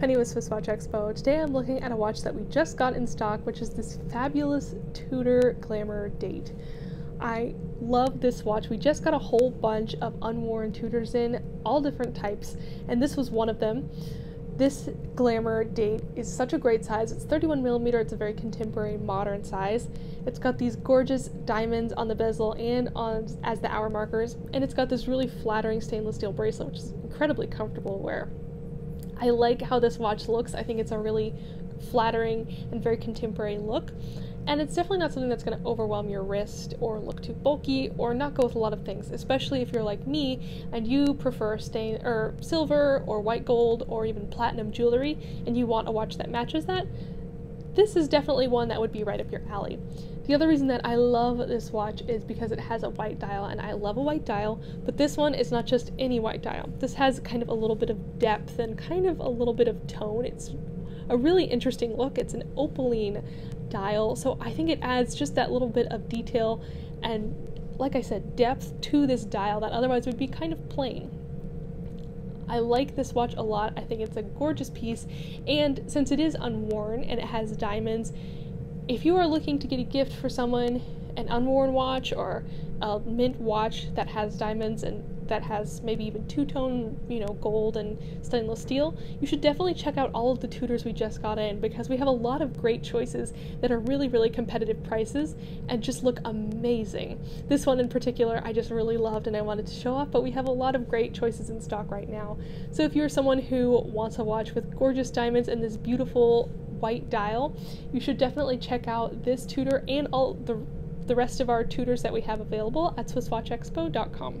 Penny with Swiss Watch Expo. Today I'm looking at a watch that we just got in stock, which is this fabulous Tudor Glamour Date. I love this watch. We just got a whole bunch of unworn Tudors in, all different types, and this was one of them. This Glamour date is such a great size. It's 31 millimeter. It's a very contemporary, modern size. It's got these gorgeous diamonds on the bezel and on as the hour markers, and it's got this really flattering stainless steel bracelet, which is incredibly comfortable to wear. I like how this watch looks. I think it's a really flattering and very contemporary look. And it's definitely not something that's going to overwhelm your wrist or look too bulky or not go with a lot of things, especially if you're like me and you prefer stain or silver or white gold or even platinum jewelry and you want a watch that matches that. This is definitely one that would be right up your alley. The other reason that I love this watch is because it has a white dial, and I love a white dial, but this one is not just any white dial. This has kind of a little bit of depth and kind of a little bit of tone. It's a really interesting look. It's an opaline dial, so I think it adds just that little bit of detail and, like I said, depth to this dial that otherwise would be kind of plain. I like this watch a lot. I think it's a gorgeous piece, and since it is unworn and it has diamonds, if you are looking to get a gift for someone, an unworn watch or a mint watch that has diamonds and that has maybe even two-tone, you know, gold and stainless steel, you should definitely check out all of the Tudors we just got in because we have a lot of great choices that are really, really competitive prices and just look amazing. This one in particular I just really loved and I wanted to show off, but we have a lot of great choices in stock right now. So if you're someone who wants a watch with gorgeous diamonds and this beautiful white dial, you should definitely check out this Tudor and all the the rest of our Tudors that we have available at swisswatchexpo.com.